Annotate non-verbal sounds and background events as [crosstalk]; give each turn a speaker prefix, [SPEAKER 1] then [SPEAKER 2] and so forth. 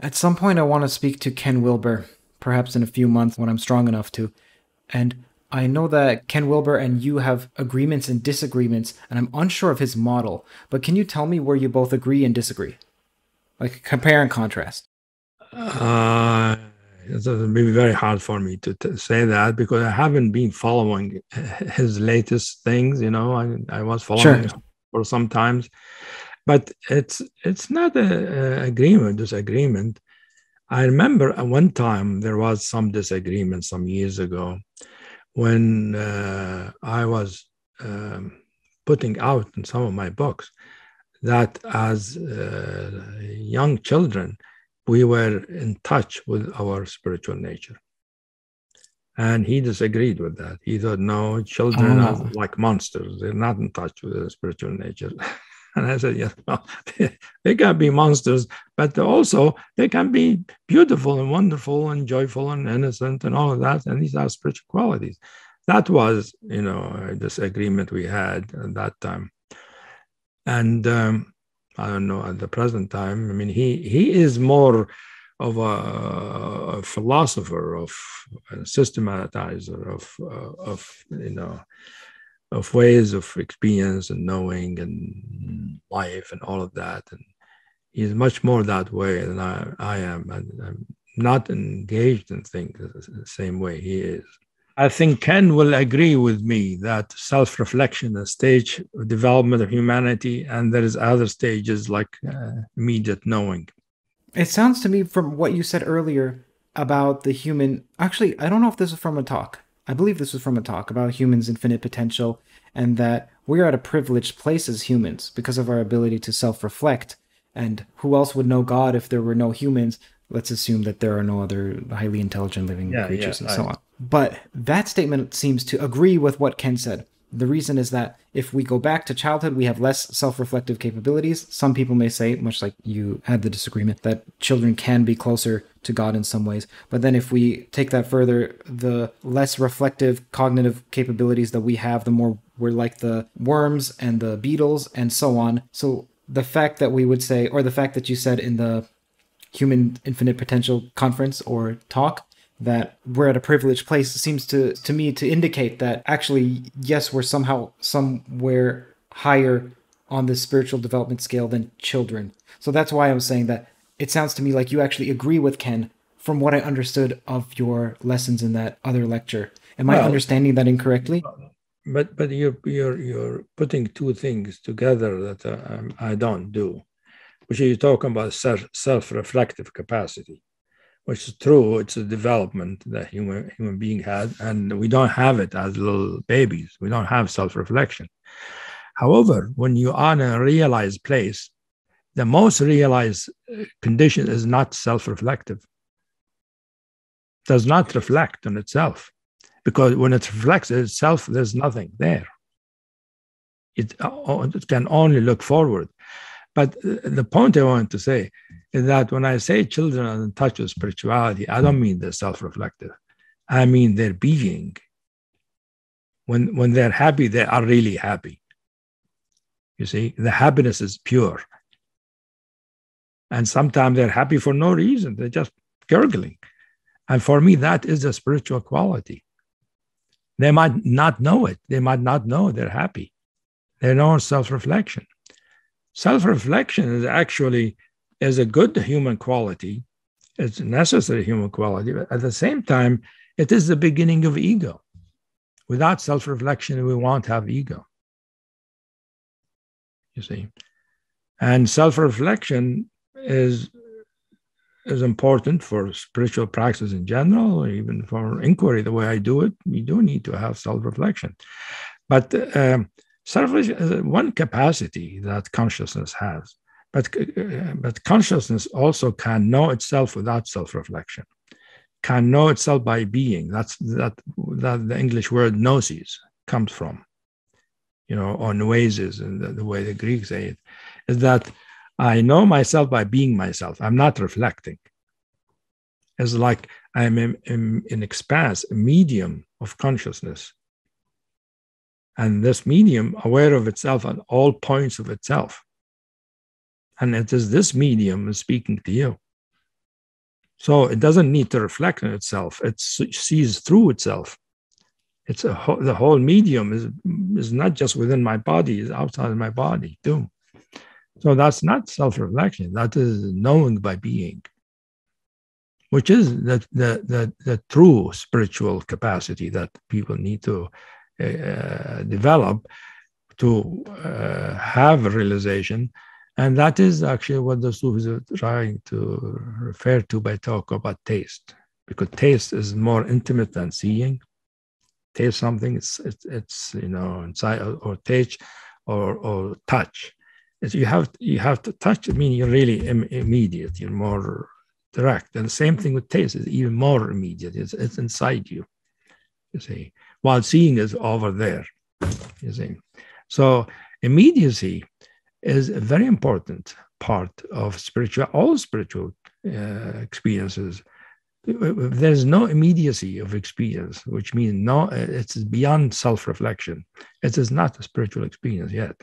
[SPEAKER 1] At some point, I want to speak to Ken Wilber, perhaps in a few months when I'm strong enough to. And I know that Ken Wilber and you have agreements and disagreements, and I'm unsure of his model. But can you tell me where you both agree and disagree? Like compare and contrast.
[SPEAKER 2] Uh, it's be very hard for me to, to, say that because I haven't been following [laughs] his latest things. You know, I, I was following sure. for some times, but it's it's not a, a agreement, disagreement. I remember at one time there was some disagreement some years ago when uh, I was um, putting out in some of my books that as uh, young children we were in touch with our spiritual nature. And he disagreed with that. He thought, no, children oh. are like monsters. They're not in touch with the spiritual nature. [laughs] and I said, yes, well, they, [laughs] they can be monsters, but also they can be beautiful and wonderful and joyful and innocent and all of that. And these are spiritual qualities. That was, you know, this agreement we had at that time. And um, I don't know at the present time. I mean, he he is more of a, a philosopher, of a systematizer of uh, of you know of ways of experience and knowing and life and all of that. And he's much more that way than I, I am. And I'm not engaged in things the same way he is. I think Ken will agree with me that self-reflection is a stage of development of humanity, and there is other stages like uh, immediate knowing.
[SPEAKER 1] It sounds to me from what you said earlier about the human. Actually, I don't know if this is from a talk. I believe this was from a talk about humans' infinite potential, and that we're at a privileged place as humans because of our ability to self-reflect. And who else would know God if there were no humans? Let's assume that there are no other highly intelligent living yeah, creatures yeah, and so on. But that statement seems to agree with what Ken said. The reason is that if we go back to childhood, we have less self reflective capabilities. Some people may say, much like you had the disagreement, that children can be closer to God in some ways. But then if we take that further, the less reflective cognitive capabilities that we have, the more we're like the worms and the beetles and so on. So the fact that we would say, or the fact that you said in the Human Infinite Potential conference or talk, that we're at a privileged place seems to to me to indicate that actually yes we're somehow somewhere higher on the spiritual development scale than children so that's why i'm saying that it sounds to me like you actually agree with ken from what i understood of your lessons in that other lecture am well, i understanding that incorrectly
[SPEAKER 2] but but you're you're you're putting two things together that uh, i don't do which you're talking about self self-reflective capacity which is true. It's a development that human human being had, and we don't have it as little babies. We don't have self-reflection. However, when you are in a realized place, the most realized uh, condition is not self-reflective. Does not reflect on itself, because when it reflects itself, there's nothing there. It, uh, it can only look forward. But uh, the point I want to say is that when I say children are in touch with spirituality, I don't mean they're self reflective. I mean their being. When, when they're happy, they are really happy. You see, the happiness is pure. And sometimes they're happy for no reason, they're just gurgling. And for me, that is a spiritual quality. They might not know it, they might not know they're happy. They know self reflection. Self reflection is actually is a good human quality. It's a necessary human quality, but at the same time, it is the beginning of ego. Without self reflection, we won't have ego. You see, and self reflection is is important for spiritual practice in general, or even for inquiry. The way I do it, we do need to have self reflection, but. Um, self-reflection is one capacity that consciousness has. But, uh, but consciousness also can know itself without self-reflection, can know itself by being. That's that, that the English word gnosis comes from, you know, or noesis, and the, the way the Greeks say it, is that I know myself by being myself. I'm not reflecting. It's like I'm in, in, in expanse, a medium of consciousness. And this medium aware of itself at all points of itself. And it is this medium is speaking to you. So it doesn't need to reflect on itself. It sees through itself. It's a ho- the whole medium is is not just within my body; it's outside my body too. So that's not self-reflection. That is knowing by being, which is the the the, the true spiritual capacity that people need to uh, develop to uh, have realization and that is actually what the Sufis are trying to refer to by talk about taste, because taste is more intimate than seeing. Taste something, it's it's, it's you know inside or, taste or or touch. It's, you have you have to touch. it, mean, you're really Im- immediate. You're more direct. And the same thing with taste is even more immediate. It's, it's inside you. You see, while seeing is over there. You see, so immediacy is a very important part of spiritual all spiritual uh, experiences there's no immediacy of experience which means no it's beyond self-reflection it is not a spiritual experience yet